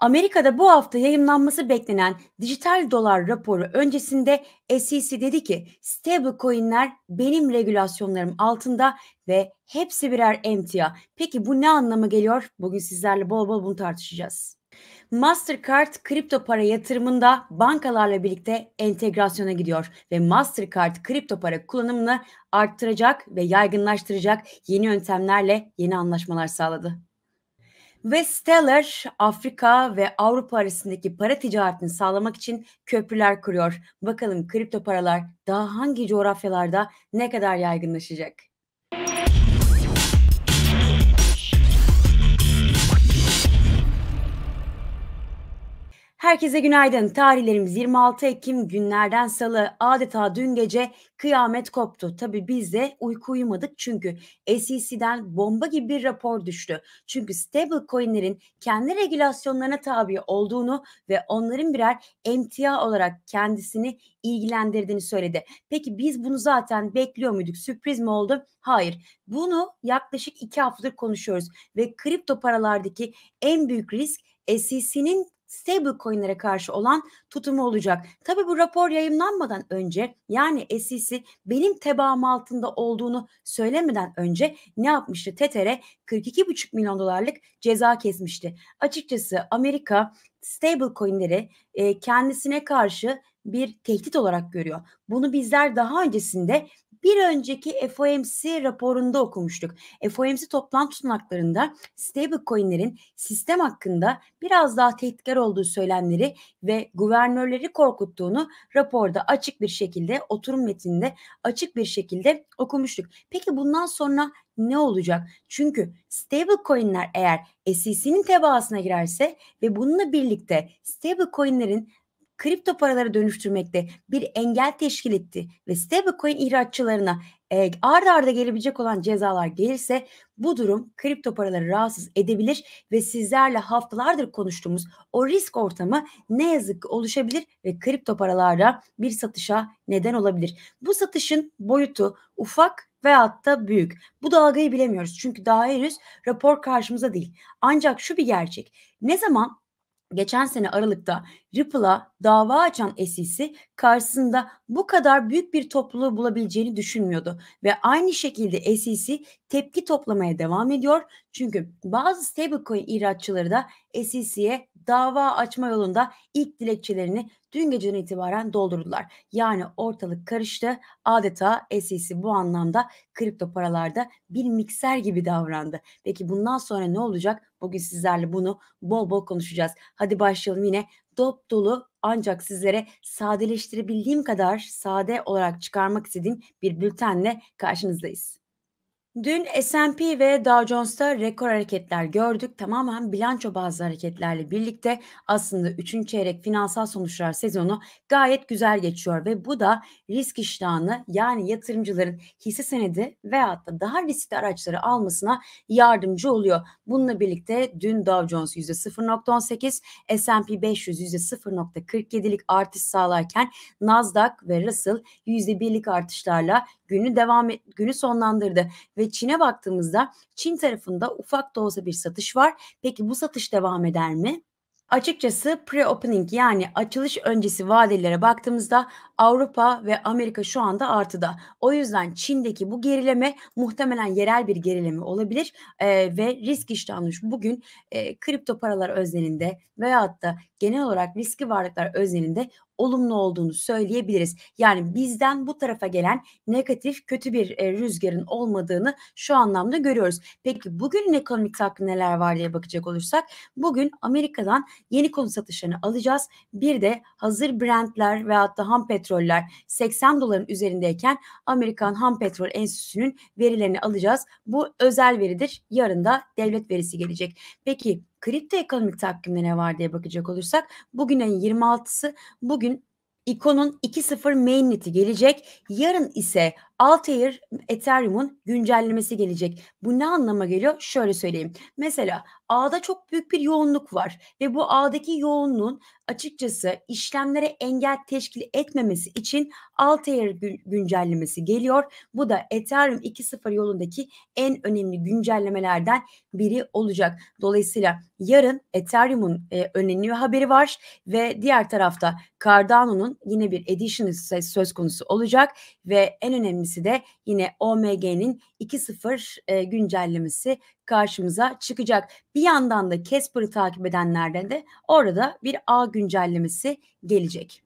Amerika'da bu hafta yayınlanması beklenen dijital dolar raporu öncesinde SEC dedi ki stablecoin'ler benim regülasyonlarım altında ve hepsi birer emtia. Peki bu ne anlama geliyor? Bugün sizlerle bol bol bunu tartışacağız. Mastercard kripto para yatırımında bankalarla birlikte entegrasyona gidiyor ve Mastercard kripto para kullanımını arttıracak ve yaygınlaştıracak yeni yöntemlerle yeni anlaşmalar sağladı. Ve Stellar Afrika ve Avrupa arasındaki para ticaretini sağlamak için köprüler kuruyor. Bakalım kripto paralar daha hangi coğrafyalarda ne kadar yaygınlaşacak? Herkese günaydın. Tarihlerimiz 26 Ekim günlerden salı. Adeta dün gece kıyamet koptu. Tabi biz de uyku uyumadık çünkü SEC'den bomba gibi bir rapor düştü. Çünkü stable coinlerin kendi regülasyonlarına tabi olduğunu ve onların birer emtia olarak kendisini ilgilendirdiğini söyledi. Peki biz bunu zaten bekliyor muyduk? Sürpriz mi oldu? Hayır. Bunu yaklaşık iki haftadır konuşuyoruz ve kripto paralardaki en büyük risk SEC'nin stable coinlere karşı olan tutumu olacak. Tabi bu rapor yayınlanmadan önce yani SEC benim tebaam altında olduğunu söylemeden önce ne yapmıştı? Tetere 42,5 milyon dolarlık ceza kesmişti. Açıkçası Amerika stable coinleri e, kendisine karşı bir tehdit olarak görüyor. Bunu bizler daha öncesinde bir önceki FOMC raporunda okumuştuk. FOMC toplantı tutanaklarında stablecoin'lerin sistem hakkında biraz daha tehditkar olduğu söylemleri ve guvernörleri korkuttuğunu raporda açık bir şekilde oturum metninde açık bir şekilde okumuştuk. Peki bundan sonra ne olacak? Çünkü stablecoin'ler eğer SEC'nin tebaasına girerse ve bununla birlikte stablecoin'lerin kripto paraları dönüştürmekte bir engel teşkil etti ve stablecoin ihraççılarına e, arda arda gelebilecek olan cezalar gelirse bu durum kripto paraları rahatsız edebilir ve sizlerle haftalardır konuştuğumuz o risk ortamı ne yazık ki oluşabilir ve kripto paralarda bir satışa neden olabilir. Bu satışın boyutu ufak veyahut da büyük. Bu dalgayı bilemiyoruz çünkü daha henüz rapor karşımıza değil. Ancak şu bir gerçek. Ne zaman geçen sene Aralık'ta Ripple'a dava açan SEC karşısında bu kadar büyük bir topluluğu bulabileceğini düşünmüyordu ve aynı şekilde SEC tepki toplamaya devam ediyor. Çünkü bazı stablecoin ihraççıları da SEC'ye dava açma yolunda ilk dilekçelerini dün geceden itibaren doldurdular. Yani ortalık karıştı. Adeta SEC bu anlamda kripto paralarda bir mikser gibi davrandı. Peki bundan sonra ne olacak? Bugün sizlerle bunu bol bol konuşacağız. Hadi başlayalım yine dop dolu ancak sizlere sadeleştirebildiğim kadar sade olarak çıkarmak istediğim bir bültenle karşınızdayız. Dün S&P ve Dow Jones'ta rekor hareketler gördük. Tamamen bilanço bazı hareketlerle birlikte aslında 3. çeyrek finansal sonuçlar sezonu gayet güzel geçiyor ve bu da risk iştahını yani yatırımcıların hisse senedi veyahut da daha riskli araçları almasına yardımcı oluyor. Bununla birlikte dün Dow Jones %0.18, S&P 500 %0.47'lik artış sağlarken Nasdaq ve Russell %1'lik artışlarla günü devam et, günü sonlandırdı ve Çin'e baktığımızda Çin tarafında ufak da olsa bir satış var. Peki bu satış devam eder mi? Açıkçası pre-opening yani açılış öncesi vadelilere baktığımızda Avrupa ve Amerika şu anda artıda. O yüzden Çin'deki bu gerileme muhtemelen yerel bir gerileme olabilir ee, ve risk iştahı bugün e, kripto paralar özelinde veyahut da genel olarak riski varlıklar özelinde olumlu olduğunu söyleyebiliriz. Yani bizden bu tarafa gelen negatif kötü bir e, rüzgarın olmadığını şu anlamda görüyoruz. Peki bugün ekonomik takvim neler var diye bakacak olursak bugün Amerika'dan yeni konu satışlarını alacağız. Bir de hazır Brentler ve hatta ham petroller 80 doların üzerindeyken Amerikan Ham Petrol Enstitüsü'nün verilerini alacağız. Bu özel veridir. Yarın da devlet verisi gelecek. Peki kripto ekonomik takvimde ne var diye bakacak olursak bugün ayın 26'sı bugün İkon'un 2.0 mainnet'i gelecek. Yarın ise Altair Ethereum'un güncellemesi gelecek. Bu ne anlama geliyor? Şöyle söyleyeyim. Mesela ağda çok büyük bir yoğunluk var ve bu ağdaki yoğunluğun açıkçası işlemlere engel teşkil etmemesi için Altair gün, güncellemesi geliyor. Bu da Ethereum 2.0 yolundaki en önemli güncellemelerden biri olacak. Dolayısıyla yarın Ethereum'un e, önemli bir haberi var ve diğer tarafta Cardano'nun yine bir edition söz konusu olacak ve en önemlisi de yine OMG'nin 2.0 e, güncellemesi karşımıza çıkacak. Bir yandan da Casper'ı takip edenlerden de orada bir A güncellemesi gelecek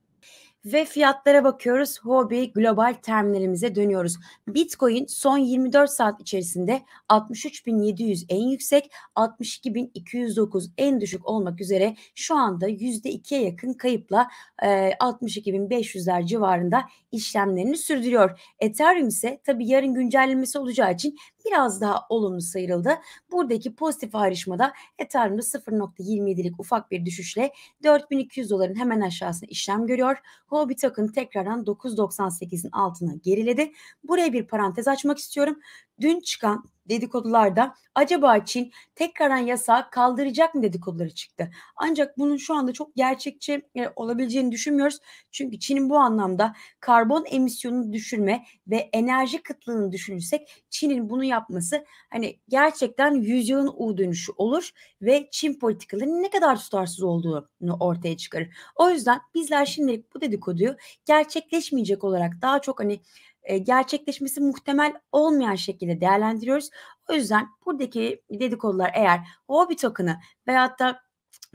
ve fiyatlara bakıyoruz. Huobi global terminalimize dönüyoruz. Bitcoin son 24 saat içerisinde 63.700 en yüksek, 62.209 en düşük olmak üzere şu anda %2'ye yakın kayıpla e, 62.500'ler civarında işlemlerini sürdürüyor. Ethereum ise tabi yarın güncellemesi olacağı için biraz daha olumlu sayıldı. Buradaki pozitif ayrışmada Ethereum'da 0.27'lik ufak bir düşüşle 4200 doların hemen aşağısında işlem görüyor. Huobi token tekrardan 9.98'in altına geriledi. Buraya bir parantez açmak istiyorum. Dün çıkan dedikodularda acaba Çin tekrardan yasağı kaldıracak mı dedikoduları çıktı. Ancak bunun şu anda çok gerçekçi e, olabileceğini düşünmüyoruz. Çünkü Çin'in bu anlamda karbon emisyonunu düşürme ve enerji kıtlığını düşünürsek Çin'in bunu yapması hani gerçekten yüzyılın U dönüşü olur ve Çin politikalarının ne kadar tutarsız olduğunu ortaya çıkarır. O yüzden bizler şimdilik bu dedikoduyu gerçekleşmeyecek olarak daha çok hani e, gerçekleşmesi muhtemel olmayan şekilde değerlendiriyoruz. O yüzden buradaki dedikodular eğer Huobi token'ı veyahut da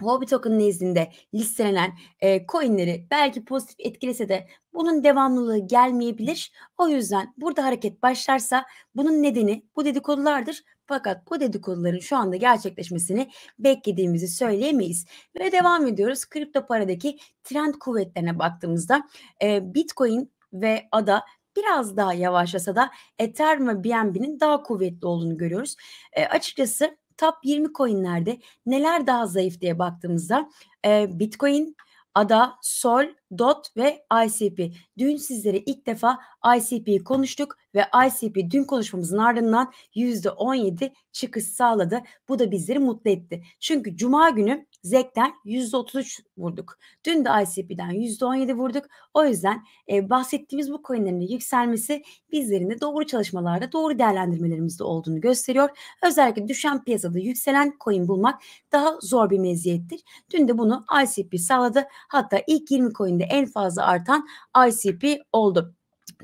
Huobi token nezdinde listelenen e, coinleri belki pozitif etkilese de bunun devamlılığı gelmeyebilir. O yüzden burada hareket başlarsa bunun nedeni bu dedikodulardır. Fakat bu dedikoduların şu anda gerçekleşmesini beklediğimizi söyleyemeyiz. Ve devam ediyoruz. Kripto paradaki trend kuvvetlerine baktığımızda e, Bitcoin ve ADA biraz daha yavaşlasa da Ethereum ve BNB'nin daha kuvvetli olduğunu görüyoruz. E, açıkçası top 20 coinlerde neler daha zayıf diye baktığımızda e, Bitcoin, ADA, Sol, DOT ve ICP. Dün sizlere ilk defa ICP'yi konuştuk ve ICP dün konuşmamızın ardından %17 çıkış sağladı. Bu da bizleri mutlu etti. Çünkü cuma günü ZEC'den %33 vurduk. Dün de ICP'den %17 vurduk. O yüzden e, bahsettiğimiz bu coinlerin yükselmesi bizlerin de doğru çalışmalarda, doğru değerlendirmelerimizde olduğunu gösteriyor. Özellikle düşen piyasada yükselen coin bulmak daha zor bir meziyettir. Dün de bunu ICP sağladı. Hatta ilk 20 coin'de en fazla artan ICP oldu.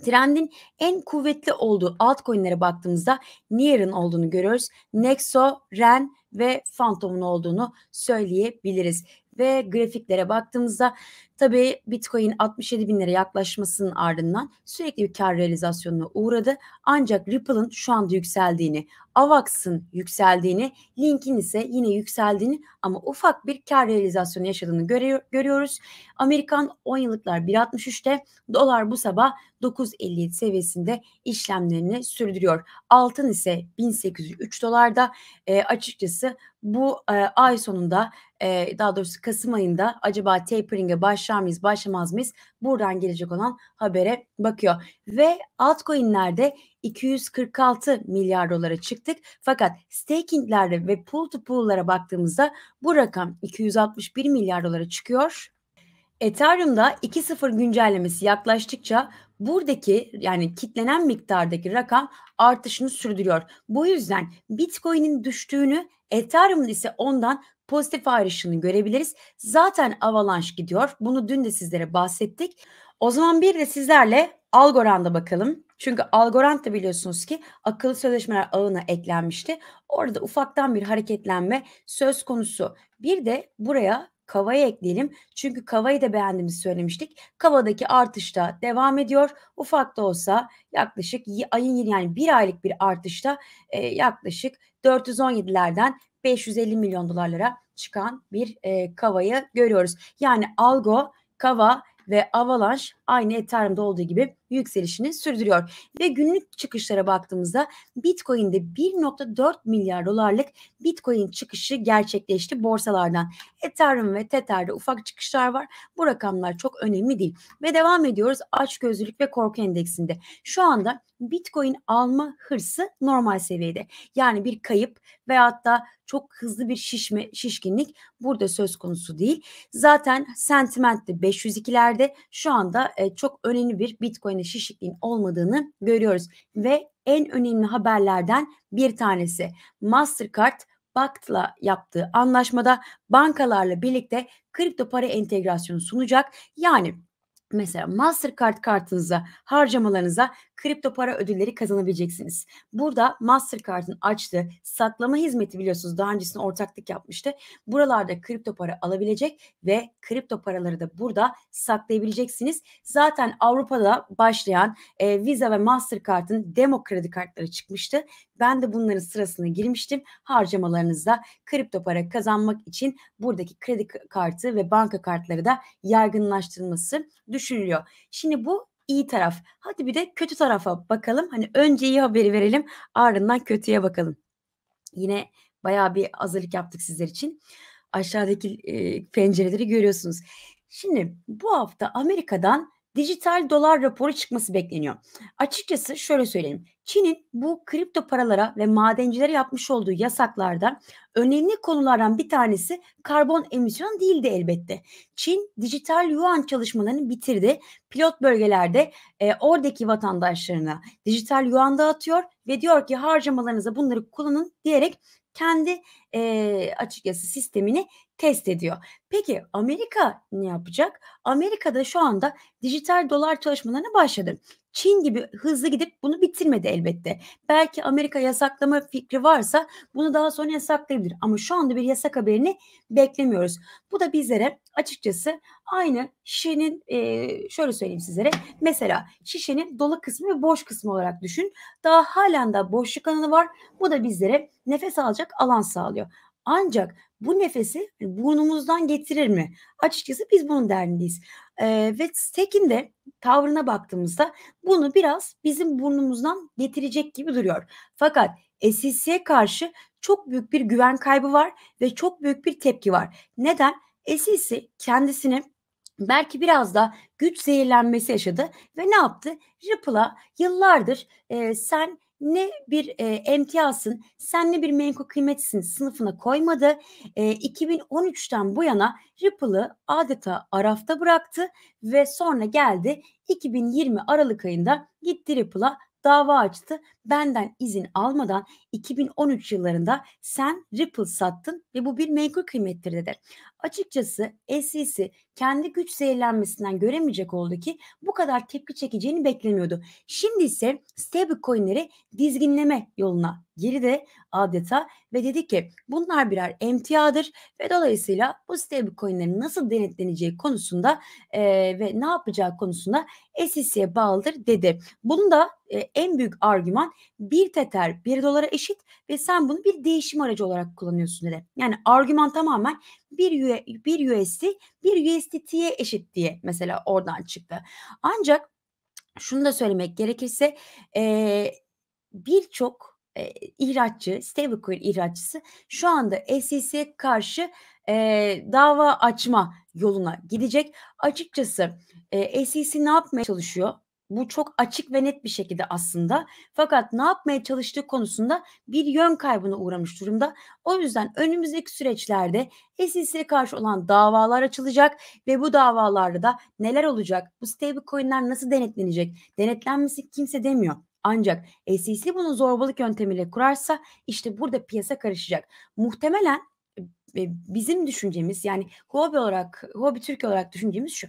Trendin en kuvvetli olduğu altcoin'lere baktığımızda Near'ın olduğunu görüyoruz. Nexo, Ren ve Phantom'un olduğunu söyleyebiliriz. Ve grafiklere baktığımızda tabii Bitcoin 67 bin lira yaklaşmasının ardından sürekli bir kar realizasyonuna uğradı. Ancak Ripple'ın şu anda yükseldiğini, Avax'ın yükseldiğini, Link'in ise yine yükseldiğini ama ufak bir kar realizasyonu yaşadığını görüyor, görüyoruz. Amerikan 10 yıllıklar 1.63'te, dolar bu sabah 9.57 seviyesinde işlemlerini sürdürüyor. Altın ise 1803 dolarda. E, açıkçası bu e, ay sonunda e, daha doğrusu Kasım ayında acaba tapering'e başlar mıyız başlamaz mıyız? Buradan gelecek olan habere bakıyor. Ve altcoin'lerde 246 milyar dolara çıktık. Fakat stakinglerde ve pool to pool'lara baktığımızda bu rakam 261 milyar dolara çıkıyor. Ethereum'da 2.0 güncellemesi yaklaştıkça buradaki yani kitlenen miktardaki rakam artışını sürdürüyor. Bu yüzden Bitcoin'in düştüğünü Ethereum'un ise ondan pozitif ayrışını görebiliriz. Zaten Avalanche gidiyor. Bunu dün de sizlere bahsettik. O zaman bir de sizlerle Algorand'a bakalım. Çünkü Algorand da biliyorsunuz ki akıllı sözleşmeler ağına eklenmişti. Orada ufaktan bir hareketlenme söz konusu. Bir de buraya Kava'yı ekleyelim. Çünkü Kava'yı da beğendiğimizi söylemiştik. Kava'daki artışta devam ediyor. Ufak da olsa yaklaşık ayın yani bir aylık bir artışta e, yaklaşık 417'lerden 550 milyon dolarlara çıkan bir e, Kava'yı görüyoruz. Yani Algo, Kava ve Avalanche aynı Ethereum'da olduğu gibi yükselişini sürdürüyor. Ve günlük çıkışlara baktığımızda Bitcoin'de 1.4 milyar dolarlık Bitcoin çıkışı gerçekleşti borsalardan. Ethereum ve Tether'de ufak çıkışlar var. Bu rakamlar çok önemli değil. Ve devam ediyoruz açgözlülük ve korku endeksinde. Şu anda Bitcoin alma hırsı normal seviyede. Yani bir kayıp veyahut da çok hızlı bir şişme, şişkinlik burada söz konusu değil. Zaten sentimentte 502'lerde şu anda e, çok önemli bir Bitcoin'e şişikliğin olmadığını görüyoruz. Ve en önemli haberlerden bir tanesi Mastercard Bakt'la yaptığı anlaşmada bankalarla birlikte kripto para entegrasyonu sunacak. Yani Mesela Mastercard kartınıza, harcamalarınıza kripto para ödülleri kazanabileceksiniz. Burada Mastercard'ın açtığı saklama hizmeti biliyorsunuz daha öncesinde ortaklık yapmıştı. Buralarda kripto para alabilecek ve kripto paraları da burada saklayabileceksiniz. Zaten Avrupa'da başlayan e, Visa ve Mastercard'ın demo kredi kartları çıkmıştı. Ben de bunların sırasına girmiştim. Harcamalarınızda kripto para kazanmak için buradaki kredi kartı ve banka kartları da yaygınlaştırılması düşünülüyor. Şimdi bu iyi taraf. Hadi bir de kötü tarafa bakalım. Hani önce iyi haberi verelim ardından kötüye bakalım. Yine bayağı bir hazırlık yaptık sizler için. Aşağıdaki e, pencereleri görüyorsunuz. Şimdi bu hafta Amerika'dan dijital dolar raporu çıkması bekleniyor. Açıkçası şöyle söyleyeyim. Çin'in bu kripto paralara ve madencilere yapmış olduğu yasaklarda önemli konulardan bir tanesi karbon emisyonu değildi elbette. Çin dijital yuan çalışmalarını bitirdi. Pilot bölgelerde e, oradaki vatandaşlarına dijital yuan dağıtıyor ve diyor ki harcamalarınıza bunları kullanın diyerek kendi e, açıkçası sistemini test ediyor. Peki Amerika ne yapacak? Amerika'da şu anda dijital dolar çalışmalarına başladı. Çin gibi hızlı gidip bunu bitirmedi elbette. Belki Amerika yasaklama fikri varsa bunu daha sonra yasaklayabilir. Ama şu anda bir yasak haberini beklemiyoruz. Bu da bizlere açıkçası aynı şişenin e, şöyle söyleyeyim sizlere. Mesela şişenin dolu kısmı ve boş kısmı olarak düşün. Daha halen de boşluk alanı var. Bu da bizlere nefes alacak alan sağlıyor. Ancak bu nefesi burnumuzdan getirir mi? Açıkçası biz bunun derdindeyiz. Ee, ve Stek'in de tavrına baktığımızda bunu biraz bizim burnumuzdan getirecek gibi duruyor. Fakat SEC'ye karşı çok büyük bir güven kaybı var ve çok büyük bir tepki var. Neden? SEC kendisini belki biraz da güç zehirlenmesi yaşadı ve ne yaptı? Ripple'a yıllardır e, sen ne bir e, emtiyasın, sen ne bir menkul kıymetsin sınıfına koymadı. E, 2013'ten bu yana Ripple'ı adeta arafta bıraktı ve sonra geldi 2020 Aralık ayında gitti Ripple'a dava açtı. Benden izin almadan 2013 yıllarında sen Ripple sattın ve bu bir menkul kıymettir dedi. Açıkçası SEC kendi güç zehirlenmesinden göremeyecek oldu ki bu kadar tepki çekeceğini beklemiyordu. Şimdi ise stablecoin'leri dizginleme yoluna geride adeta ve dedi ki bunlar birer emtiadır ve dolayısıyla bu stablecoin'lerin nasıl denetleneceği konusunda e, ve ne yapacağı konusunda SEC'ye bağlıdır dedi. Bunun da e, en büyük argüman bir teter bir dolara eşit ve sen bunu bir değişim aracı olarak kullanıyorsun dedi. Yani argüman tamamen bir, bir USD bir USDT'ye eşit diye mesela oradan çıktı. Ancak şunu da söylemek gerekirse e, birçok e, ihraççı, stablecoin ihraççısı şu anda SEC'ye karşı e, dava açma yoluna gidecek. Açıkçası e, SEC ne yapmaya çalışıyor? Bu çok açık ve net bir şekilde aslında. Fakat ne yapmaya çalıştığı konusunda bir yön kaybına uğramış durumda. O yüzden önümüzdeki süreçlerde SEC'ye karşı olan davalar açılacak ve bu davalarda da neler olacak? Bu stablecoin'ler nasıl denetlenecek? Denetlenmesi kimse demiyor. Ancak SEC bunu zorbalık yöntemiyle kurarsa işte burada piyasa karışacak. Muhtemelen e, bizim düşüncemiz yani hobi olarak, hobi Türkiye olarak düşüncemiz şu.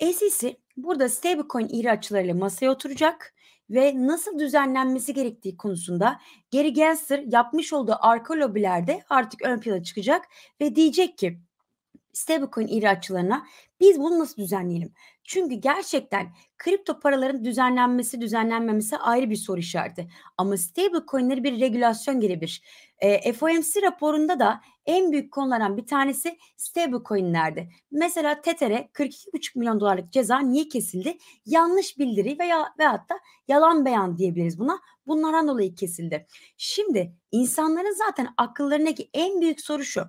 SEC burada stablecoin ihraççılarıyla masaya oturacak ve nasıl düzenlenmesi gerektiği konusunda Gary Gensler yapmış olduğu arka lobilerde artık ön plana çıkacak ve diyecek ki stablecoin ihraççılarına biz bunu nasıl düzenleyelim? Çünkü gerçekten kripto paraların düzenlenmesi, düzenlenmemesi ayrı bir soru işareti. Ama stablecoin'leri bir regülasyon gelebilir. E, FOMC raporunda da en büyük konulardan bir tanesi stablecoin'lerdi. Mesela Tether'e 42,5 milyon dolarlık ceza niye kesildi? Yanlış bildiri veya veyahut da yalan beyan diyebiliriz buna. Bunlardan dolayı kesildi. Şimdi insanların zaten akıllarındaki en büyük soru şu.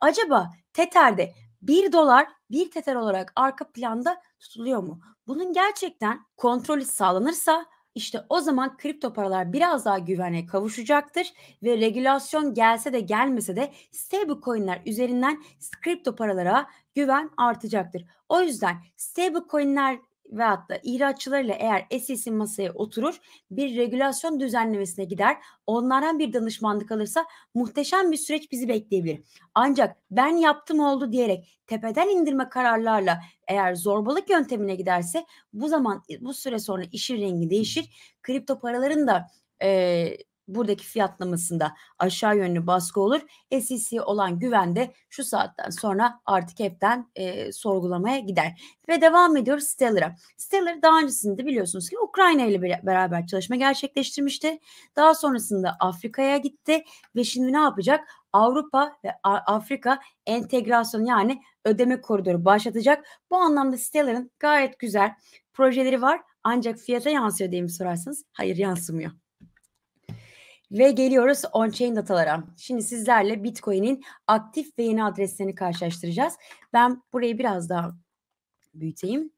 Acaba Tether'de 1 dolar 1 Tether olarak arka planda tutuluyor mu? Bunun gerçekten kontrolü sağlanırsa işte o zaman kripto paralar biraz daha güvene kavuşacaktır ve regülasyon gelse de gelmese de stable coin'ler üzerinden kripto paralara güven artacaktır. O yüzden stable coin'ler ve hatta ihraççılarıyla eğer SEC masaya oturur bir regülasyon düzenlemesine gider onlardan bir danışmanlık alırsa muhteşem bir süreç bizi bekleyebilir. Ancak ben yaptım oldu diyerek tepeden indirme kararlarla eğer zorbalık yöntemine giderse bu zaman bu süre sonra işin rengi değişir. Kripto paraların da e, buradaki fiyatlamasında aşağı yönlü baskı olur. SEC olan güven de şu saatten sonra artık hepten e, sorgulamaya gider. Ve devam ediyoruz Stellar'a. Stellar daha öncesinde biliyorsunuz ki Ukrayna ile beraber çalışma gerçekleştirmişti. Daha sonrasında Afrika'ya gitti ve şimdi ne yapacak? Avrupa ve Afrika entegrasyon yani ödeme koridoru başlatacak. Bu anlamda Stellar'ın gayet güzel projeleri var. Ancak fiyata yansıyor diye mi sorarsanız hayır yansımıyor. Ve geliyoruz on-chain datalara. Şimdi sizlerle Bitcoin'in aktif ve yeni adreslerini karşılaştıracağız. Ben burayı biraz daha büyüteyim.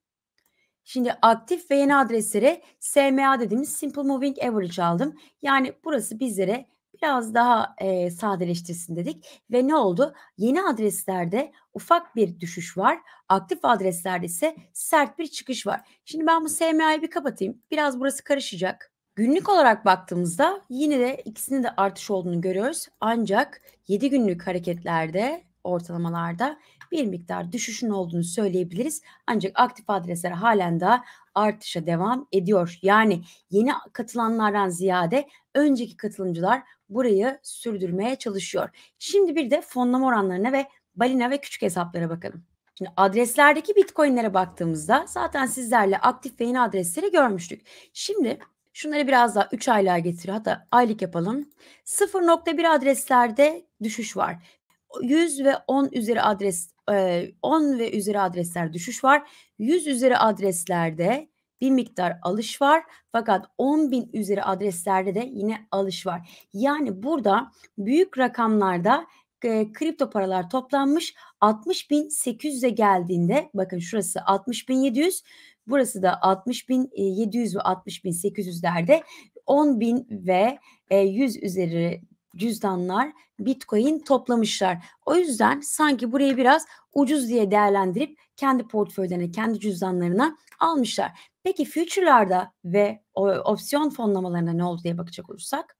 Şimdi aktif ve yeni adresleri SMA dediğimiz Simple Moving Average aldım. Yani burası bizlere biraz daha e, sadeleştirsin dedik. Ve ne oldu? Yeni adreslerde ufak bir düşüş var. Aktif adreslerde ise sert bir çıkış var. Şimdi ben bu SMA'yı bir kapatayım. Biraz burası karışacak. Günlük olarak baktığımızda yine de ikisinin de artış olduğunu görüyoruz. Ancak 7 günlük hareketlerde, ortalamalarda bir miktar düşüşün olduğunu söyleyebiliriz. Ancak aktif adresler halen daha artışa devam ediyor. Yani yeni katılanlardan ziyade önceki katılımcılar burayı sürdürmeye çalışıyor. Şimdi bir de fonlama oranlarına ve balina ve küçük hesaplara bakalım. Şimdi adreslerdeki bitcoinlere baktığımızda zaten sizlerle aktif ve yeni adresleri görmüştük. Şimdi Şunları biraz daha 3 aylığa getir. Hatta aylık yapalım. 0.1 adreslerde düşüş var. 100 ve 10 üzeri adres 10 ve üzeri adresler düşüş var. 100 üzeri adreslerde bir miktar alış var. Fakat 10 bin üzeri adreslerde de yine alış var. Yani burada büyük rakamlarda e, kripto paralar toplanmış 60.800'e geldiğinde bakın şurası 60.700 Burası da 60.700 ve 60.800'lerde 10.000 ve 100 üzeri cüzdanlar Bitcoin toplamışlar. O yüzden sanki burayı biraz ucuz diye değerlendirip kendi portföylerine, kendi cüzdanlarına almışlar. Peki future'larda ve opsiyon fonlamalarında ne oldu diye bakacak olursak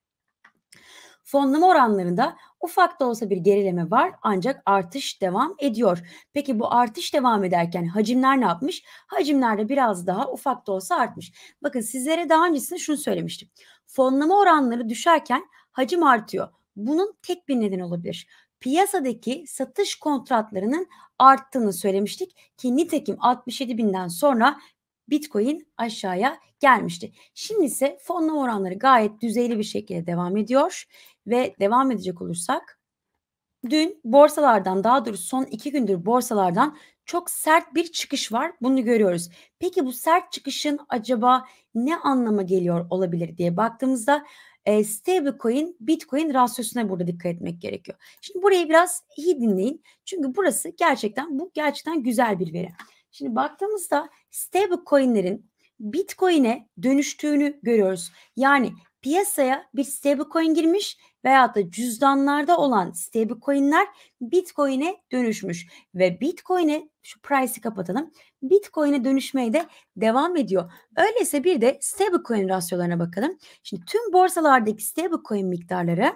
Fonlama oranlarında ufak da olsa bir gerileme var ancak artış devam ediyor. Peki bu artış devam ederken hacimler ne yapmış? Hacimler de biraz daha ufak da olsa artmış. Bakın sizlere daha öncesinde şunu söylemiştim. Fonlama oranları düşerken hacim artıyor. Bunun tek bir neden olabilir. Piyasadaki satış kontratlarının arttığını söylemiştik ki nitekim 67 binden sonra Bitcoin aşağıya gelmişti. Şimdi ise fonlama oranları gayet düzeyli bir şekilde devam ediyor ve devam edecek olursak dün borsalardan daha doğrusu son iki gündür borsalardan çok sert bir çıkış var. Bunu görüyoruz. Peki bu sert çıkışın acaba ne anlama geliyor olabilir diye baktığımızda e, stablecoin bitcoin rasyosuna burada dikkat etmek gerekiyor. Şimdi burayı biraz iyi dinleyin. Çünkü burası gerçekten bu gerçekten güzel bir veri. Şimdi baktığımızda stablecoin'lerin Bitcoin'e dönüştüğünü görüyoruz. Yani piyasaya bir stablecoin girmiş veya da cüzdanlarda olan stablecoin'ler Bitcoin'e dönüşmüş ve Bitcoin'e şu price'i kapatalım. Bitcoin'e dönüşmeye de devam ediyor. Öyleyse bir de stablecoin rasyolarına bakalım. Şimdi tüm borsalardaki stablecoin miktarları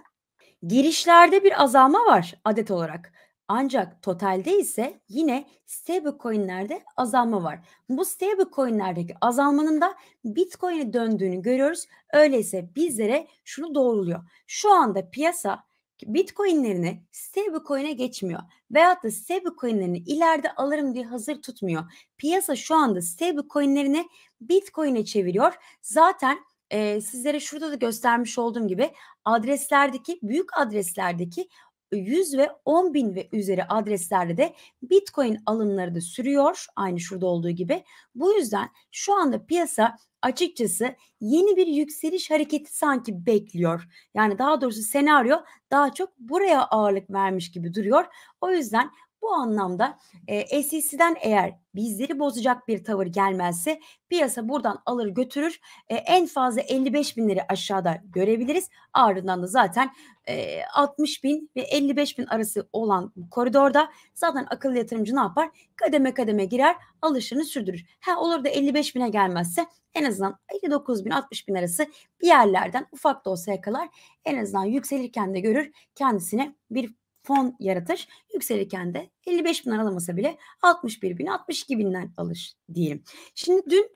girişlerde bir azalma var adet olarak. Ancak totalde ise yine stable coinlerde azalma var. Bu stable coinlerdeki azalmanın da Bitcoin'e döndüğünü görüyoruz. Öyleyse bizlere şunu doğruluyor. Şu anda piyasa Bitcoin'lerini stablecoin'e geçmiyor. Veyahut da stablecoin'lerini ileride alırım diye hazır tutmuyor. Piyasa şu anda stablecoin'lerini Bitcoin'e çeviriyor. Zaten eee, sizlere şurada da göstermiş olduğum gibi adreslerdeki, büyük adreslerdeki 100 ve 10.000 ve üzeri adreslerde de Bitcoin alımları da sürüyor. Aynı şurada olduğu gibi. Bu yüzden şu anda piyasa açıkçası yeni bir yükseliş hareketi sanki bekliyor. Yani daha doğrusu senaryo daha çok buraya ağırlık vermiş gibi duruyor. O yüzden bu anlamda e, SEC'den eğer bizleri bozacak bir tavır gelmezse piyasa buradan alır götürür. E, en fazla 55 binleri aşağıda görebiliriz. Ardından da zaten e, 60 bin ve 55 bin arası olan koridorda zaten akıllı yatırımcı ne yapar? Kademe kademe girer alışını sürdürür. Ha olur da 55 bine gelmezse en azından 59 bin 60 bin arası bir yerlerden ufak da olsa yakalar. En azından yükselirken de görür kendisine bir fon yaratır. Yükselirken de 55 bin alamasa bile 61 bin 62 binden alır diyelim. Şimdi dün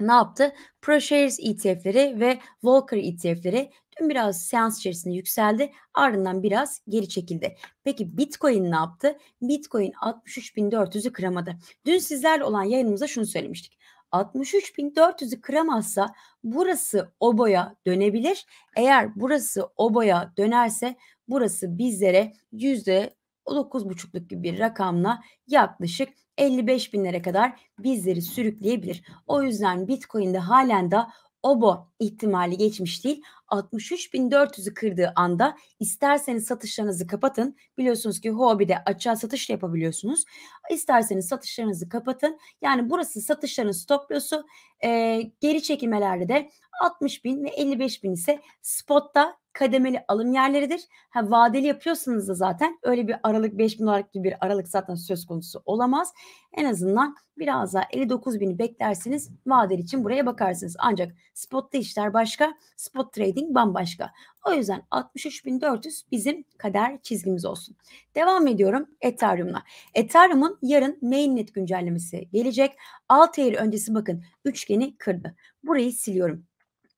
ne yaptı? ProShares ETF'leri ve Volcker ETF'leri dün biraz seans içerisinde yükseldi. Ardından biraz geri çekildi. Peki Bitcoin ne yaptı? Bitcoin 63.400'ü kıramadı. Dün sizlerle olan yayınımızda şunu söylemiştik. 63.400'ü kıramazsa burası oboya dönebilir. Eğer burası oboya dönerse burası bizlere yüzde 9,5'luk gibi bir rakamla yaklaşık 55 binlere kadar bizleri sürükleyebilir. O yüzden Bitcoin'de halen de OBO ihtimali geçmiş değil. 63.400'ü kırdığı anda isterseniz satışlarınızı kapatın. Biliyorsunuz ki Huobi'de açığa satış yapabiliyorsunuz. İsterseniz satışlarınızı kapatın. Yani burası satışların stop loss'u. E, geri çekilmelerde de 60 bin ve 55 bin ise spotta kademeli alım yerleridir. Ha, vadeli yapıyorsanız da zaten öyle bir aralık 5 bin olarak gibi bir aralık zaten söz konusu olamaz. En azından biraz daha 59 bini beklersiniz vadeli için buraya bakarsınız. Ancak spotta işler başka, spot trading bambaşka. O yüzden 63.400 bizim kader çizgimiz olsun. Devam ediyorum Ethereum'la. Ethereum'un yarın mainnet güncellemesi gelecek. Altair öncesi bakın üçgeni kırdı. Burayı siliyorum.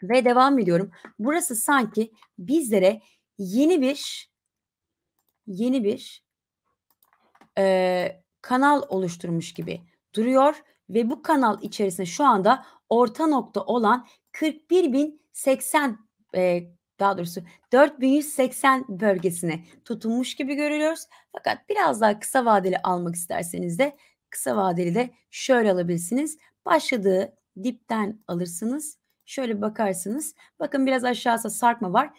Ve devam ediyorum. Burası sanki bizlere yeni bir yeni bir e, kanal oluşturmuş gibi duruyor ve bu kanal içerisinde şu anda orta nokta olan 41.080 e, daha doğrusu 4180 bölgesine tutunmuş gibi görüyoruz. Fakat biraz daha kısa vadeli almak isterseniz de kısa vadeli de şöyle alabilirsiniz. Başladığı dipten alırsınız Şöyle bakarsınız. Bakın biraz aşağısa sarkma var.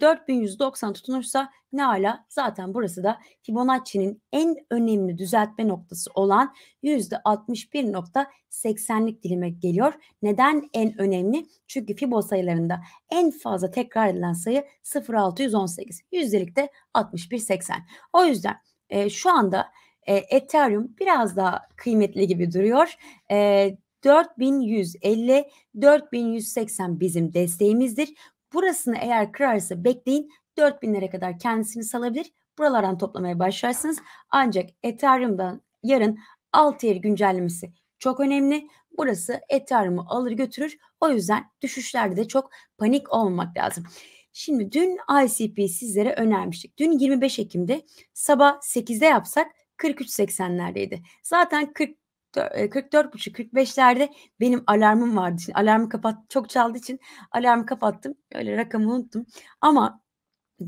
4190 tutunursa ne ala zaten burası da Fibonacci'nin en önemli düzeltme noktası olan %61.80'lik dilime geliyor. Neden en önemli? Çünkü Fibo sayılarında en fazla tekrar edilen sayı 0.618. Yüzdelikte 61.80. O yüzden e, şu anda e, Ethereum biraz daha kıymetli gibi duruyor. E, 4150, 4180 bizim desteğimizdir. Burasını eğer kırarsa bekleyin 4000'lere kadar kendisini salabilir. Buralardan toplamaya başlarsınız. Ancak Ethereum'dan yarın Altair güncellemesi çok önemli. Burası Ethereum'u alır götürür. O yüzden düşüşlerde de çok panik olmamak lazım. Şimdi dün ICP sizlere önermiştik. Dün 25 Ekim'de sabah 8'de yapsak 43.80'lerdeydi. Zaten 40 44.30-45'lerde benim alarmım vardı. Şimdi alarmı kapat çok çaldığı için alarmı kapattım. Öyle rakamı unuttum. Ama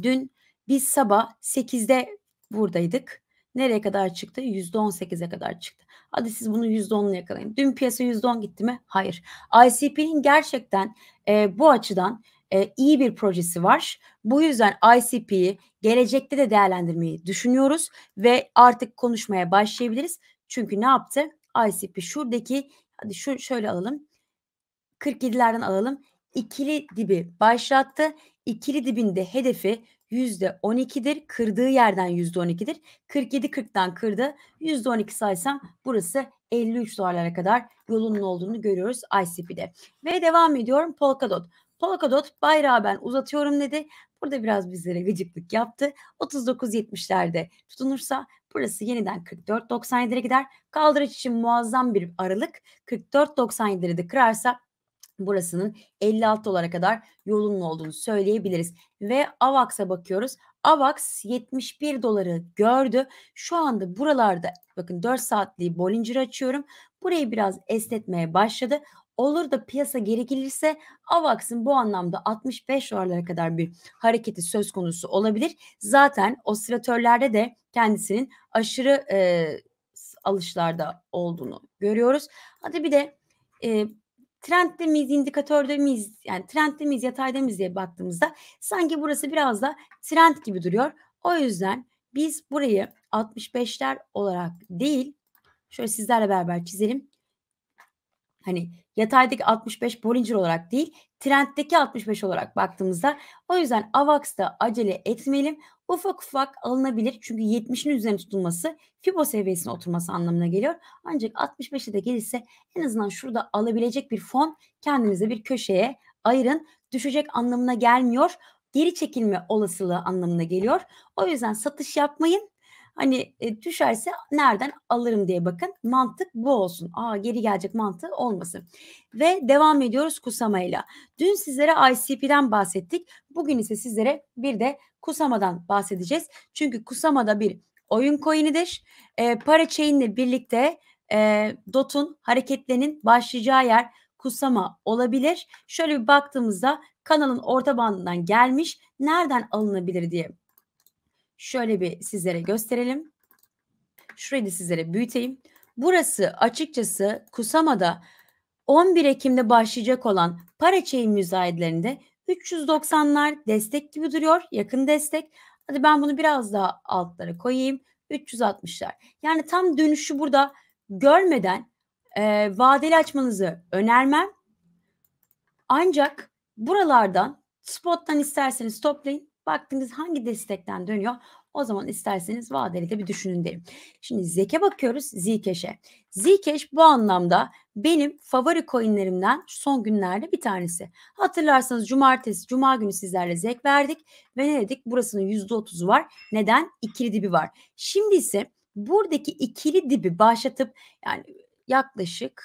dün biz sabah 8'de buradaydık. Nereye kadar çıktı? %18'e kadar çıktı. Hadi siz bunu %10'la yakalayın. Dün piyasa %10 gitti mi? Hayır. ICP'nin gerçekten e, bu açıdan e, iyi bir projesi var. Bu yüzden ICP'yi gelecekte de değerlendirmeyi düşünüyoruz ve artık konuşmaya başlayabiliriz. Çünkü ne yaptı? ICP şuradaki hadi şu şöyle alalım. 47'lerden alalım. İkili dibi başlattı. İkili dibinde hedefi %12'dir. Kırdığı yerden %12'dir. 47 40'tan kırdı. %12 saysam burası 53 dolarlara kadar yolunun olduğunu görüyoruz ICP'de. Ve devam ediyorum Polkadot. Polkadot bayrağı ben uzatıyorum dedi. Burada biraz bizlere gıcıklık yaptı. 39.70'lerde tutunursa burası yeniden 44.97'lere gider. Kaldırıç için muazzam bir aralık. 44.97'leri de kırarsa burasının 56 dolara kadar yolunun olduğunu söyleyebiliriz. Ve AVAX'a bakıyoruz. AVAX 71 doları gördü. Şu anda buralarda bakın 4 saatliği Bollinger açıyorum. Burayı biraz esnetmeye başladı. Olur da piyasa geri gelirse AVAX'ın bu anlamda 65 dolarlara kadar bir hareketi söz konusu olabilir. Zaten osilatörlerde de kendisinin aşırı e, alışlarda olduğunu görüyoruz. Hadi bir de e, trendde miyiz, indikatörde miyiz, yani trendde miyiz, yatayda miyiz diye baktığımızda sanki burası biraz da trend gibi duruyor. O yüzden biz burayı 65'ler olarak değil, şöyle sizlerle beraber çizelim. Hani yataydaki 65 Bollinger olarak değil, trenddeki 65 olarak baktığımızda o yüzden AVAX'ta acele etmeyelim. Ufak ufak alınabilir çünkü 70'in üzerine tutulması Fibo seviyesine oturması anlamına geliyor. Ancak 65'e de gelirse en azından şurada alabilecek bir fon kendinize bir köşeye ayırın. Düşecek anlamına gelmiyor. Geri çekilme olasılığı anlamına geliyor. O yüzden satış yapmayın. Hani e, düşerse nereden alırım diye bakın. Mantık bu olsun. Aa geri gelecek mantığı olmasın. Ve devam ediyoruz Kusama'yla. Dün sizlere ICP'den bahsettik. Bugün ise sizlere bir de Kusama'dan bahsedeceğiz. Çünkü Kusama'da bir oyun coin'idir. E, Parachain ile birlikte e, DOT'un hareketlerinin başlayacağı yer Kusama olabilir. Şöyle bir baktığımızda kanalın orta bandından gelmiş. Nereden alınabilir diye şöyle bir sizlere gösterelim. Şurayı da sizlere büyüteyim. Burası açıkçası Kusama'da 11 Ekim'de başlayacak olan Parachain müzayedelerinde 390'lar destek gibi duruyor. Yakın destek. Hadi ben bunu biraz daha altlara koyayım. 360'lar. Yani tam dönüşü burada görmeden e, vadeli açmanızı önermem. Ancak buralardan spottan isterseniz toplayın. Baktınız hangi destekten dönüyor o zaman isterseniz vadeli de bir düşünün derim. Şimdi Zek'e bakıyoruz Zcash'e. Zcash bu anlamda benim favori coinlerimden son günlerde bir tanesi. Hatırlarsanız cumartesi, cuma günü sizlerle Zek verdik ve ne dedik? Burasının %30'u var. Neden? İkili dibi var. Şimdi ise buradaki ikili dibi başlatıp yani yaklaşık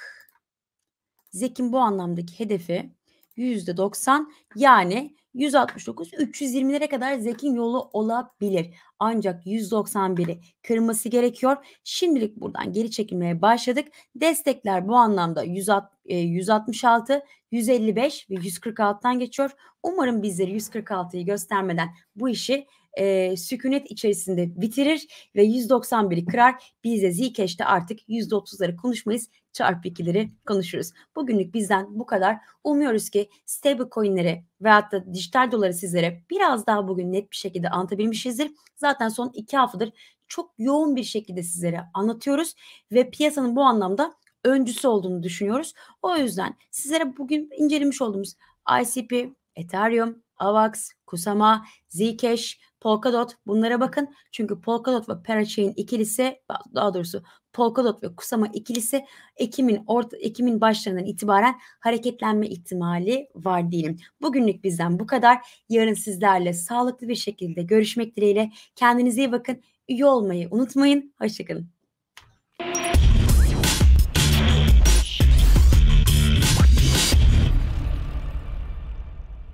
Zek'in bu anlamdaki hedefi %90 yani 169 320'lere kadar Zek'in yolu olabilir. Ancak 191'i kırması gerekiyor. Şimdilik buradan geri çekilmeye başladık. Destekler bu anlamda 166, 155 ve 146'dan geçiyor. Umarım bizleri 146'yı göstermeden bu işi e, sükunet içerisinde bitirir ve 191'i kırar. Biz de Zcash'te artık %30'ları konuşmayız. Çarpı 2'leri konuşuruz. Bugünlük bizden bu kadar. Umuyoruz ki stable coinleri veyahut da dijital doları sizlere biraz daha bugün net bir şekilde anlatabilmişizdir. Zaten son iki haftadır çok yoğun bir şekilde sizlere anlatıyoruz ve piyasanın bu anlamda öncüsü olduğunu düşünüyoruz. O yüzden sizlere bugün incelemiş olduğumuz ICP, Ethereum, AVAX, Kusama, Zcash, Polkadot bunlara bakın. Çünkü Polkadot ve Parachain ikilisi daha doğrusu Polkadot ve Kusama ikilisi Ekim'in orta Ekim'in başlarından itibaren hareketlenme ihtimali var diyelim. Bugünlük bizden bu kadar. Yarın sizlerle sağlıklı bir şekilde görüşmek dileğiyle. Kendinize iyi bakın. Üye olmayı unutmayın. Hoşçakalın.